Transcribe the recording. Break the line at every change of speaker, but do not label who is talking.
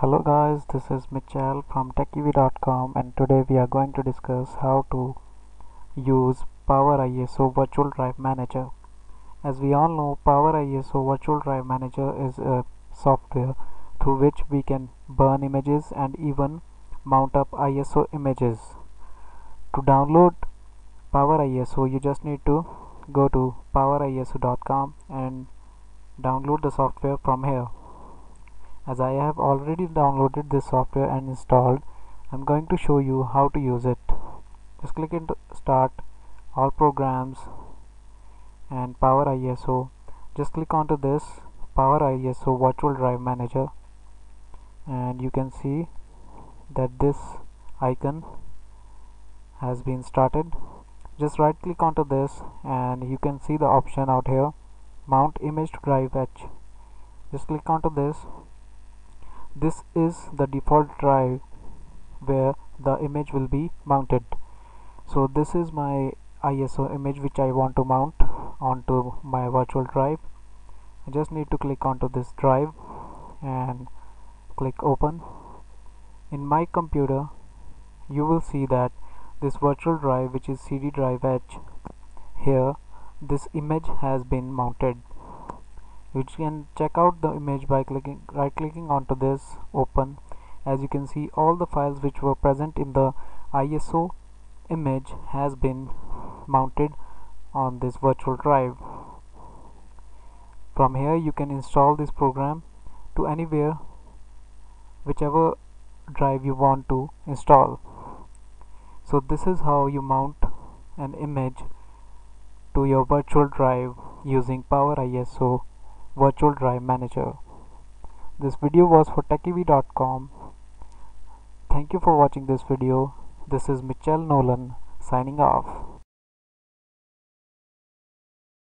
Hello guys, this is Mitchell from TechyV.com and today we are going to discuss how to use Power ISO Virtual Drive Manager. As we all know, Power ISO Virtual Drive Manager is a software through which we can burn images and even mount up ISO images. To download Power ISO, you just need to go to poweriso.com and download the software from here as I have already downloaded this software and installed I'm going to show you how to use it. Just click into start all programs and power ISO just click onto this power ISO virtual drive manager and you can see that this icon has been started. Just right click onto this and you can see the option out here mount image to drive edge just click onto this this is the default drive where the image will be mounted. So this is my ISO image which I want to mount onto my virtual drive. I just need to click onto this drive and click open. In my computer you will see that this virtual drive which is CD drive edge here this image has been mounted you can check out the image by clicking right clicking onto this open as you can see all the files which were present in the ISO image has been mounted on this virtual drive. From here you can install this program to anywhere whichever drive you want to install. So this is how you mount an image to your virtual drive using Power ISO virtual drive manager. This video was for techyv.com thank you for watching this video. This is Mitchell Nolan signing off